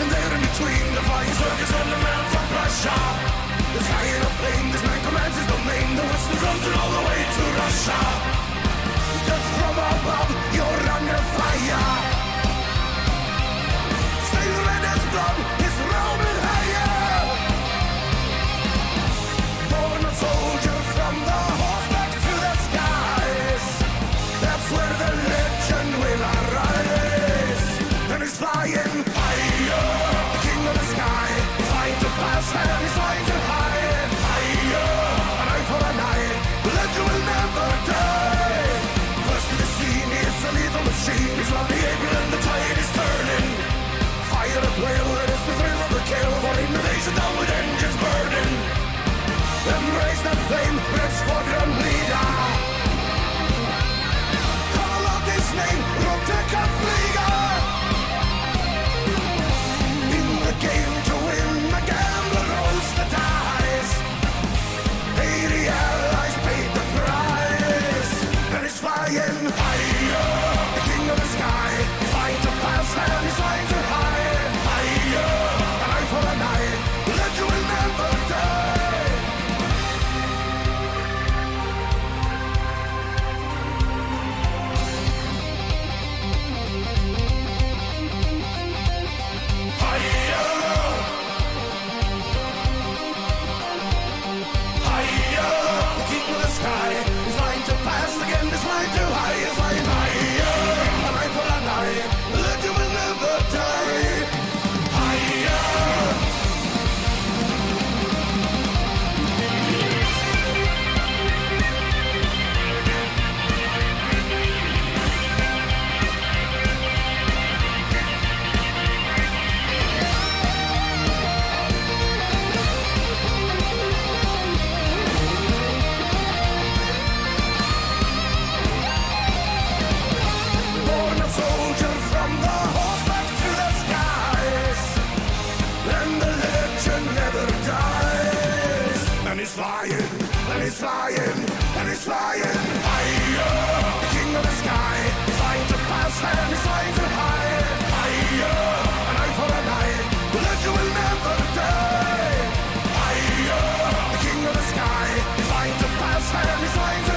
And there in between the fire circus and the mountain pressure It's high in a plane Embrace the flame, Let's for And he's flying, and he's flying, and he's flying higher. The king of the sky, he's flying too fast and he's flying too high. Higher, an eye for an eye, the legend will never die. Higher, the king of the sky, he's flying too fast and he's flying